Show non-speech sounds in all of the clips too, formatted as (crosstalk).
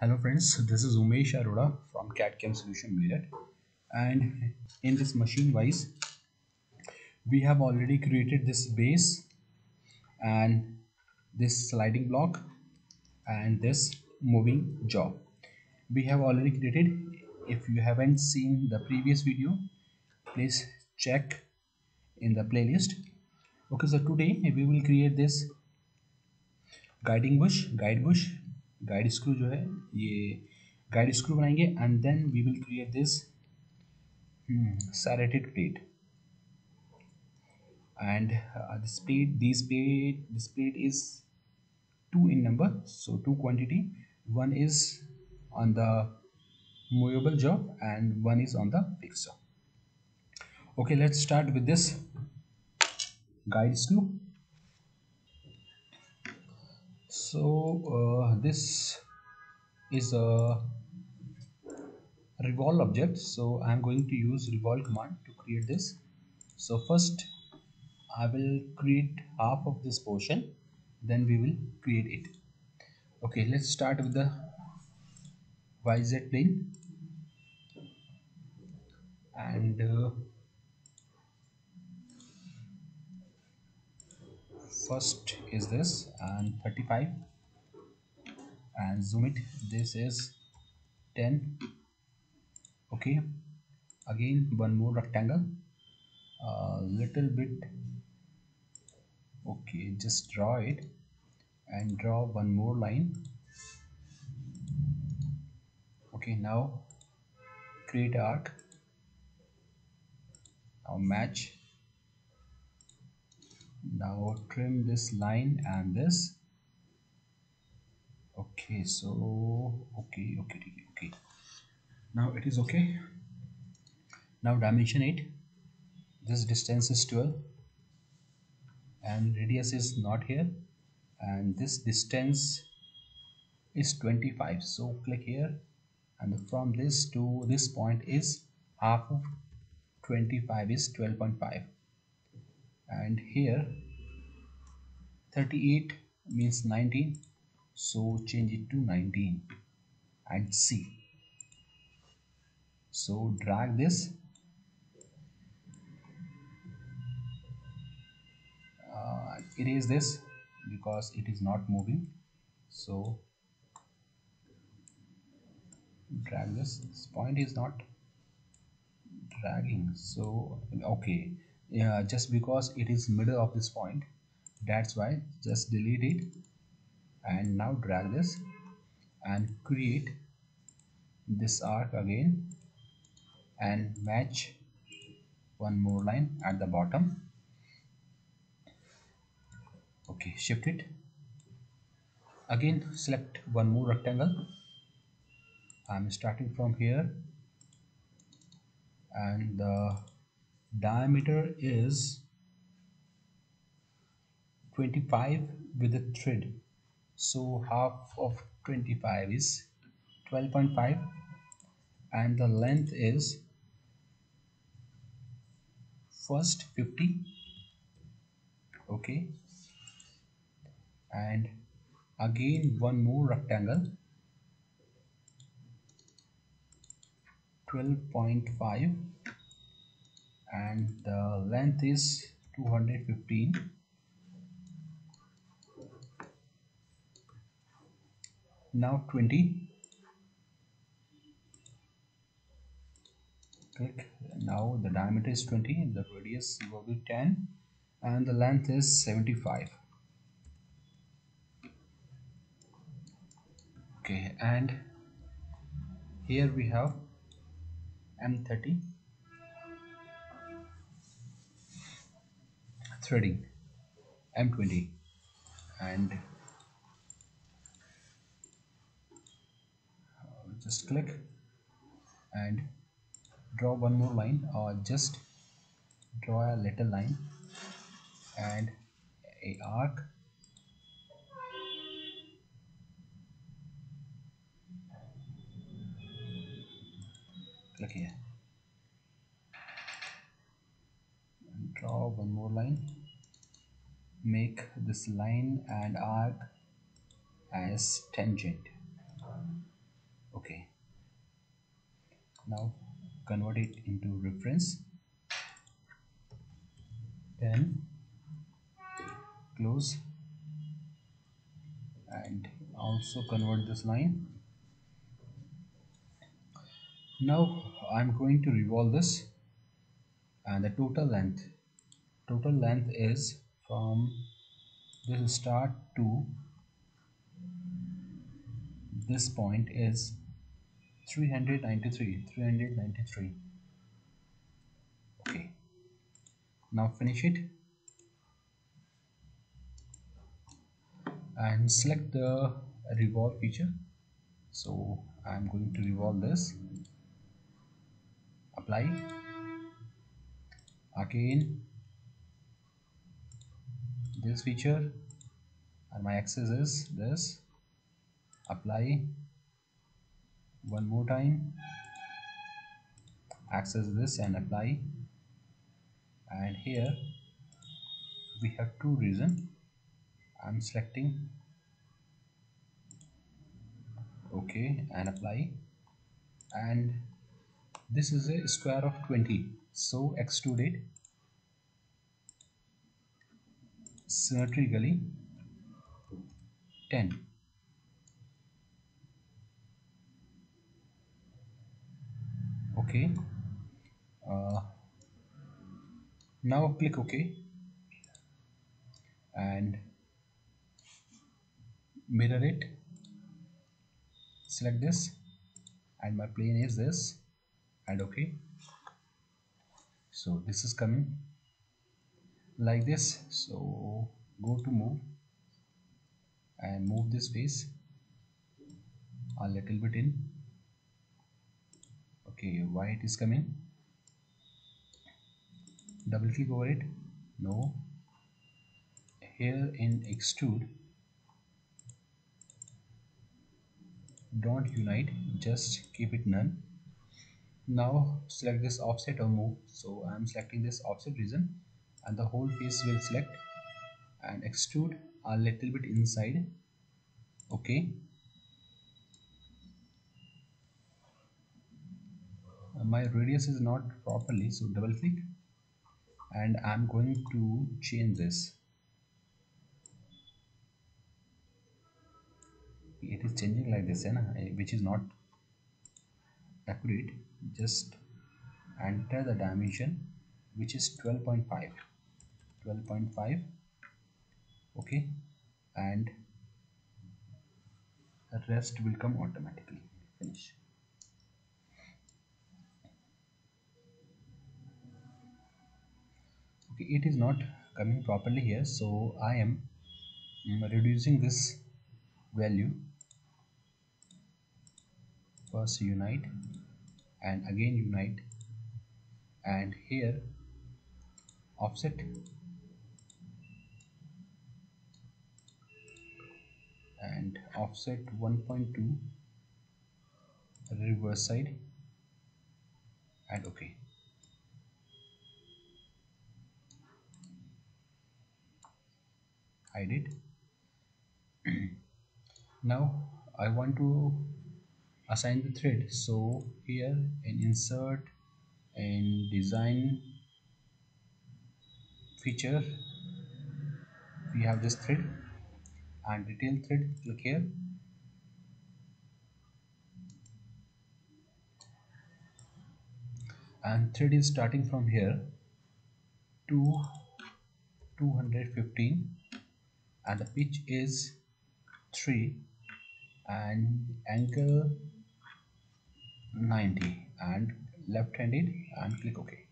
Hello friends, this is Umesh Arora from CAD-CAM Solution Meerut and in this machine vice we have already created this base and this sliding block and this moving jaw. We have already created if you haven't seen the previous video please check in the playlist. Okay so today we will create this guiding bush, guide bush guide screw जो है ये guide screw बनाएँगे and then we will create this plate and uh, this plate these plate this plate is two in number so two quantity one is on the movable jaw and one is on the fixed jaw okay let's start with this guide screw so uh, this is a revolve object. So i'm going to use revolve command to create this. So first i will create half of this portion. Then we will create it. Okay let's start with the yz plane. And uh, first is this and 35 and zoom it. This is 10 okay. Again one more rectangle. A uh, little bit. Okay just draw it and draw one more line. Okay now create arc. Now match now trim this line and this. Okay so okay okay okay now it is okay. Now dimension 8 this distance is 12 and radius is not here. And this distance is 25 so click here. And from this to this point is half of 25 is 12.5 and here 38 means 19 so change it to 19 and see so drag this. Uh, erase this because it is not moving. So drag this. This point is not dragging. So okay. Yeah just because it is middle of this point that's why just delete it and now drag this and create this arc again and match one more line at the bottom. Okay shift it. Again select one more rectangle. I'm starting from here. And the diameter is 25 with a thread. So half of 25 is 12.5 and the length is first 50 okay. And again one more rectangle. 12.5 and the length is 215 now 20 click now the diameter is 20 the radius will be 10 and the length is 75 okay and here we have m30 threading. M20 and uh, just click and draw one more line or just draw a little line and a arc. Click here. And draw one more line. Make this line and arc as tangent okay. Now convert it into reference. Then close. And also convert this line. Now I'm going to revolve this and the total length. Total length is from this start to this point is 393 393 okay. Now finish it. And select the revolve feature. So I'm going to revolve this. Apply. Again. This feature. And my axis is this. Apply one more time. Axis this and apply. And here we have two reason I'm selecting. Okay and apply. And this is a square of 20 so extrude it symmetrically 10 okay. Uh, now click ok. And mirror it. Select this. And my plane is this. And okay so this is coming like this. So go to move. And move this face a little bit in okay why it is coming? Double click over it. No. Here in extrude. Don't unite just keep it none. Now select this offset or move. So I'm selecting this offset region and the whole face will select and extrude a little bit inside. Okay my radius is not properly so double click. And I'm going to change this. It is changing like this eh, which is not accurate. Just enter the dimension which is 12.5 12.5 okay. And rest will come automatically. Finish okay it is not coming properly here so I am mm, reducing this value first unite and again unite and here offset and offset 1.2 reverse side and okay hide it (clears throat) now I want to assign the thread. So here in insert and design feature. We have this thread and detail thread click here. And thread is starting from here to 215 and the pitch is 3 and angle 90 and left-handed and click OK.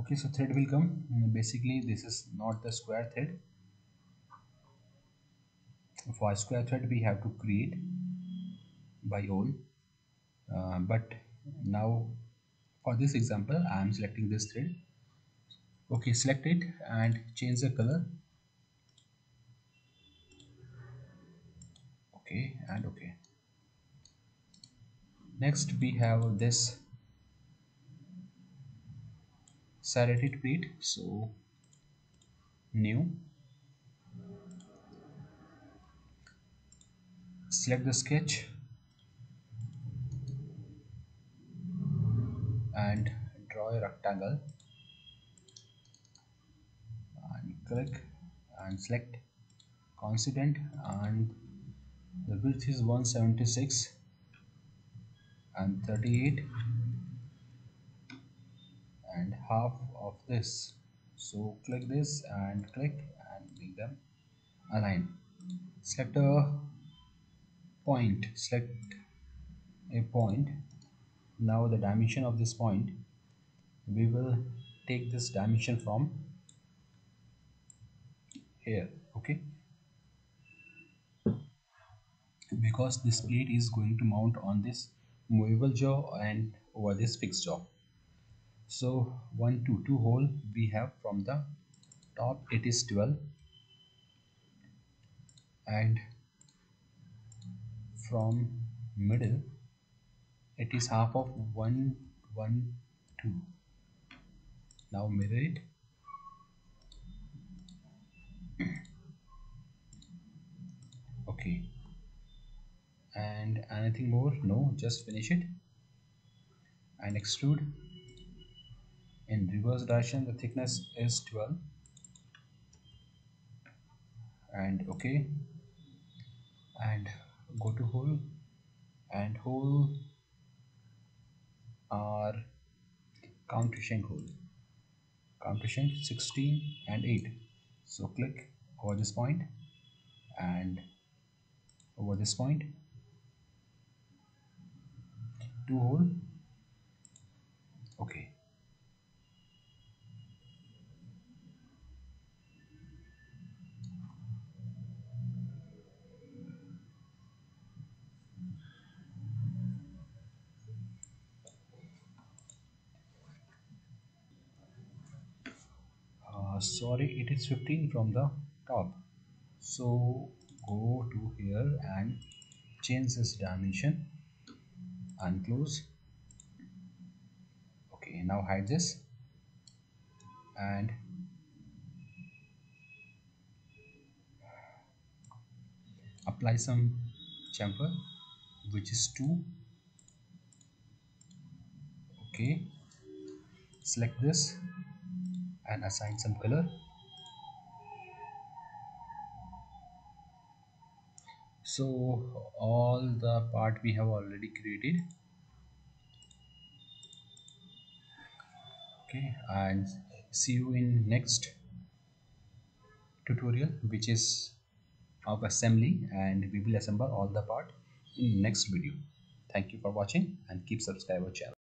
Okay, so thread will come. Basically, this is not the square thread. For square thread, we have to create by own. Uh, but now, for this example, I am selecting this thread. Okay, select it and change the color. Okay, and okay. Next we have this serrated plate so new. Select the sketch and draw a rectangle and click and select coincident and the width is 176 and 38 and half of this. So click this and click and make them align. Select a point select a point. Now the dimension of this point we will take this dimension from here okay? Because this plate is going to mount on this movable jaw and over this fixed jaw. So 1 2 2 hole we have from the top it is 12 and from middle it is half of 1 1 2 now mirror it okay. And anything more? No just finish it. And extrude. In reverse direction the thickness is 12 and okay. And go to hole. And hole are countersink hole. Countersink 16 and 8 so click over this point and over this point. Two hole okay. Uh, sorry it is 15 from the top. So go to here and change this dimension and close. Okay now hide this. And apply some chamfer which is 2 okay select this and assign some color so all the part we have already created. Okay and see you in next tutorial which is of assembly and we will assemble all the part in next video. Thank you for watching and keep subscribe our channel